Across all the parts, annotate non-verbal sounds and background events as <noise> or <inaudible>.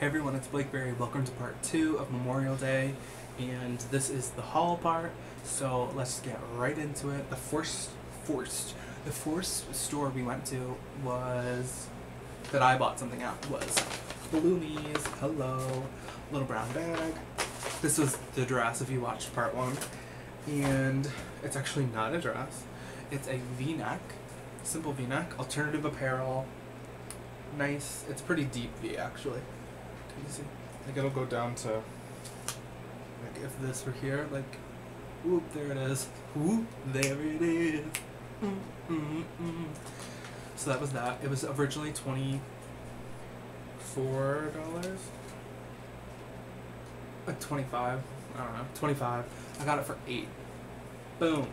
Hey everyone, it's Blake Berry. Welcome to part two of Memorial Day, and this is the haul part. So let's get right into it. The first, first, the first store we went to was that I bought something at was Bloomies. Hello, little brown bag. This was the dress if you watched part one, and it's actually not a dress. It's a V-neck, simple V-neck, alternative apparel. Nice. It's pretty deep V actually. See? Like it'll go down to like if this were here, like whoop, there it is. Whoop, there it is. Mm, mm, mm. So that was that. It was originally twenty four dollars. Like twenty five. I don't know. Twenty five. I got it for eight. Boom.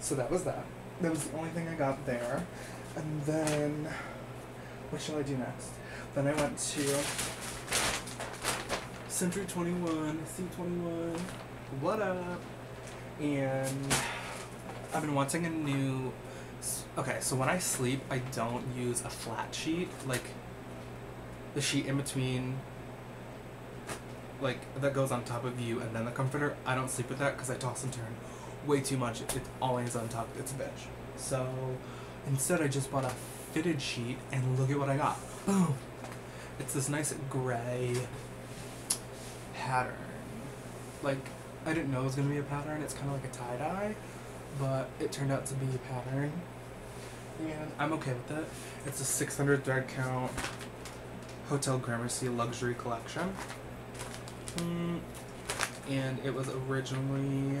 So that was that. That was the only thing I got there. And then what shall I do next? Then I went to Century 21, C21, what up? And I've been wanting a new. Okay, so when I sleep, I don't use a flat sheet, like the sheet in between, like that goes on top of you and then the comforter. I don't sleep with that because I toss and turn way too much. It's always on top. It's a bitch. So instead, I just bought a fitted sheet, and look at what I got. Boom! It's this nice gray pattern. Like, I didn't know it was gonna be a pattern. It's kind of like a tie dye, but it turned out to be a pattern, and I'm okay with it. It's a 600 thread count Hotel Gramercy luxury collection, mm, and it was originally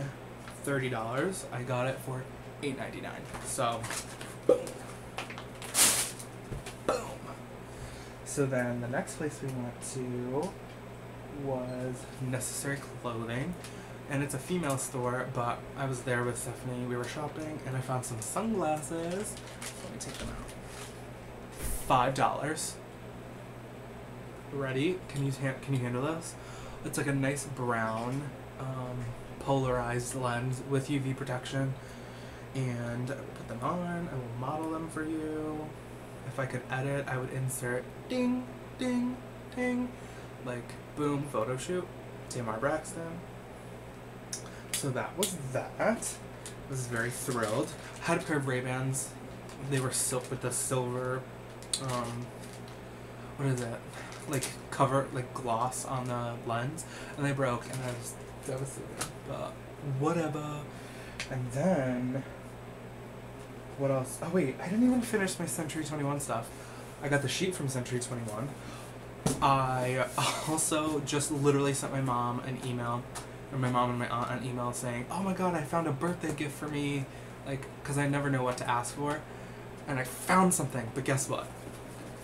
thirty dollars. I got it for eight ninety nine. So, boom, boom. So then the next place we went to was Necessary Clothing. And it's a female store, but I was there with Stephanie. We were shopping, and I found some sunglasses. Let me take them out. Five dollars. Ready? Can you can you handle this? It's like a nice brown, um, polarized lens with UV protection, and I put them on. I will model them for you. If I could edit, I would insert ding, ding, ding, like boom, photo shoot, Tamar Braxton. So that was that. I was very thrilled. Had a pair of Ray Bans. They were silk with the silver, um, what is it? Like cover, like gloss on the lens, and they broke, and I was devastated. But whatever. And then, what else? Oh wait, I didn't even finish my Century Twenty One stuff. I got the sheet from Century Twenty One. I <laughs> also just literally sent my mom an email, or my mom and my aunt an email saying, "Oh my god, I found a birthday gift for me," like, cause I never know what to ask for, and I found something. But guess what?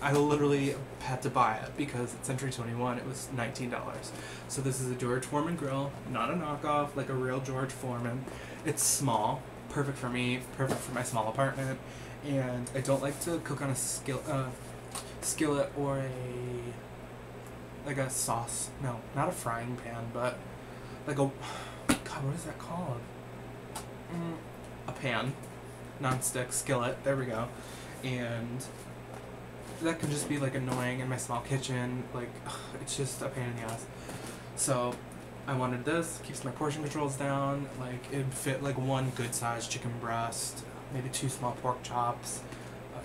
I literally had to buy it because at Century Twenty One it was nineteen dollars. So this is a George Foreman grill, not a knockoff, like a real George Foreman. It's small, perfect for me, perfect for my small apartment, and I don't like to cook on a skill, uh, skillet or a like a sauce. No, not a frying pan, but like a God, what is that called? Mm, a pan, non-stick skillet. There we go, and that can just be like annoying in my small kitchen. Like it's just a pain in the ass. So I wanted this. Keeps my portion controls down. Like it'd fit like one good sized chicken breast, maybe two small pork chops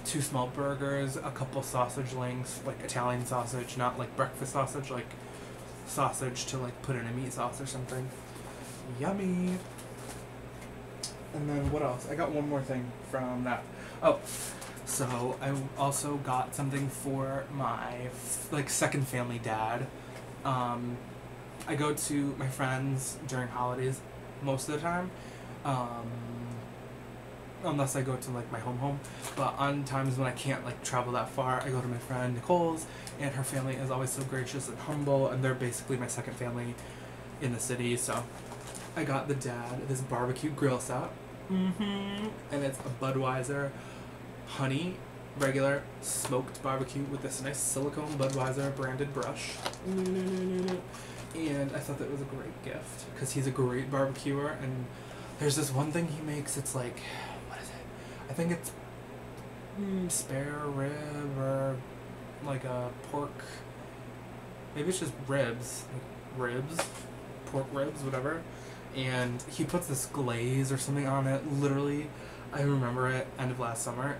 two small burgers, a couple sausage links, like Italian sausage, not like breakfast sausage, like sausage to like put in a meat sauce or something. Yummy. And then what else? I got one more thing from that. Oh, so I also got something for my like second family dad. Um, I go to my friends during holidays most of the time. Um, unless I go to like my home home. But on times when I can't like travel that far, I go to my friend Nicole's, and her family is always so gracious and humble, and they're basically my second family in the city. So I got the dad this barbecue grill set, mm-hmm. and it's a Budweiser honey regular smoked barbecue with this nice silicone Budweiser branded brush. And I thought that was a great gift because he's a great barbecuer and there's this one thing he makes. It's like, what is it? I think it's mm, spare rib or like a pork maybe it's just ribs, like ribs, pork ribs, whatever. And he puts this glaze or something on it. Literally, I remember it end of last summer.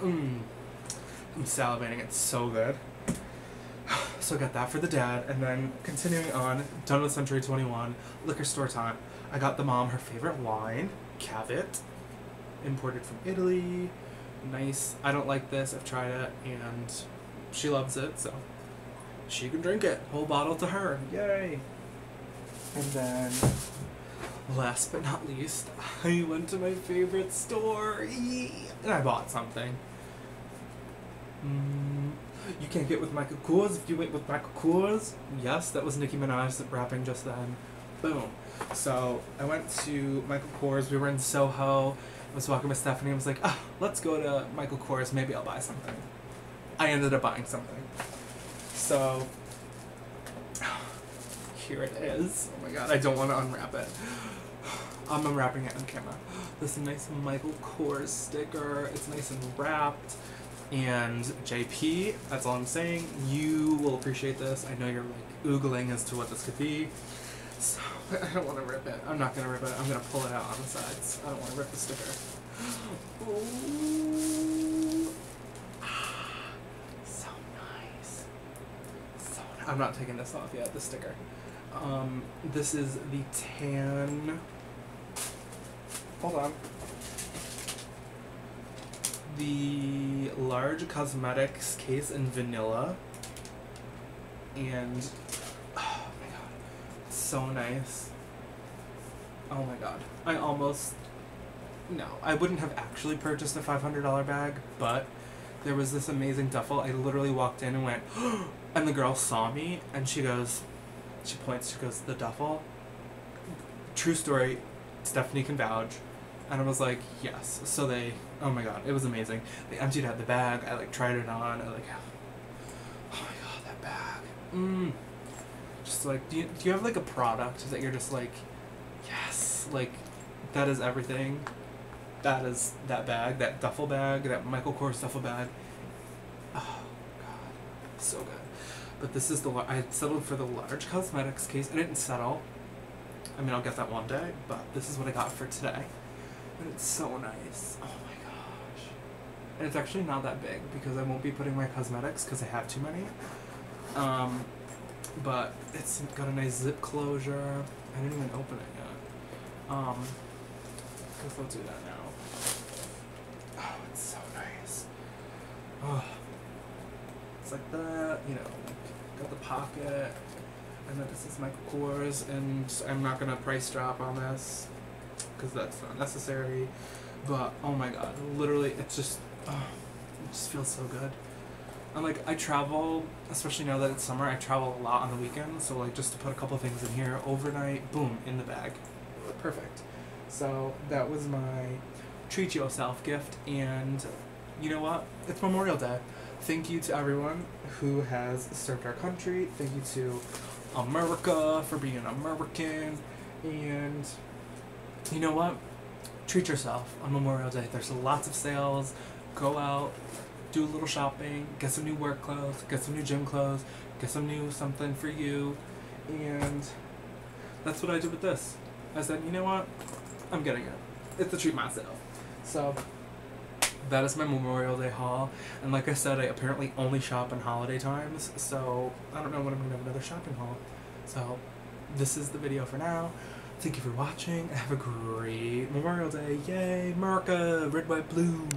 Mmm. I'm salivating. It's so good. <sighs> So I got that for the dad, and then continuing on, done with Century 21, liquor store time. I got the mom her favorite wine, Cavit, imported from Italy. Nice. I don't like this. I've tried it, and she loves it, so she can drink it. Whole bottle to her. Yay. And then, last but not least, <laughs> I went to my favorite store, and I bought something. Mm, you can't get with Michael Kors if you went with Michael Kors. Yes, that was Nicki Minaj rapping just then. Boom. So I went to Michael Kors. We were in Soho. I was walking with Stephanie. I was like, ah, let's go to Michael Kors. Maybe I'll buy something. I ended up buying something. So <sighs> here it is. Oh my god, I don't want to unwrap it. <sighs> I'm unwrapping it on camera. This nice Michael Kors sticker. It's nice and wrapped. And JP, that's all I'm saying. You will appreciate this. I know you're like oogling as to what this could be. So <laughs> I don't want to rip it. I'm not gonna rip it. I'm gonna pull it out on the sides. I don't want to rip the sticker. <gasps> Ooh. So nice. So nice. I'm not taking this off yet. The sticker. Um, this is the tan. Hold on. The large cosmetics case in vanilla. And oh my god, it's so nice. Oh my god, I almost no, I wouldn't have actually purchased a five hundred dollar bag, but there was this amazing duffel. I literally walked in and went, <gasps> and the girl saw me and she goes, she points, she goes, the duffel. True story, Stephanie can vouch. And I was like, yes. So they, oh my god, it was amazing. They emptied out the bag. I like tried it on. I like, <sighs> oh my god, that bag. Mmm. Like, do you, do you have like a product that you're just like, yes, like, that is everything. That is that bag, that duffel bag, that Michael Kors duffel bag. Oh god, so good. But this is the I settled for the large cosmetics case. I didn't settle. I mean, I'll get that one day, but this is what I got for today. And it's so nice. Oh my gosh. And it's actually not that big because I won't be putting my cosmetics because I have too many. Um, but it's got a nice zip closure. I didn't even open it yet. Um, guess I'll do that now. Oh, it's so nice. Oh, it's like that, you know, got the pocket, and then this is Michael Kors, and I'm not gonna price drop on this because that's not necessary. But oh my god, literally, it's just, oh, it just feels so good. And like I travel, especially now that it's summer, I travel a lot on the weekends. So like just to put a couple things in here overnight, boom, in the bag, perfect. So that was my treat yourself gift, and you know what? It's Memorial Day. Thank you to everyone who has served our country. Thank you to America for being American, and you know what? Treat yourself on Memorial Day. There's lots of sales. Go out, do a little shopping, get some new work clothes, get some new gym clothes, get some new something for you, and that's what I did with this. I said, you know what? I'm getting it. It's a treat myself. So that is my Memorial Day haul. And like I said, I apparently only shop in holiday times, so I don't know when I'm gonna have another shopping haul. So this is the video for now. Thank you for watching. Have a great Memorial Day. Yay, America! Red, white, blue.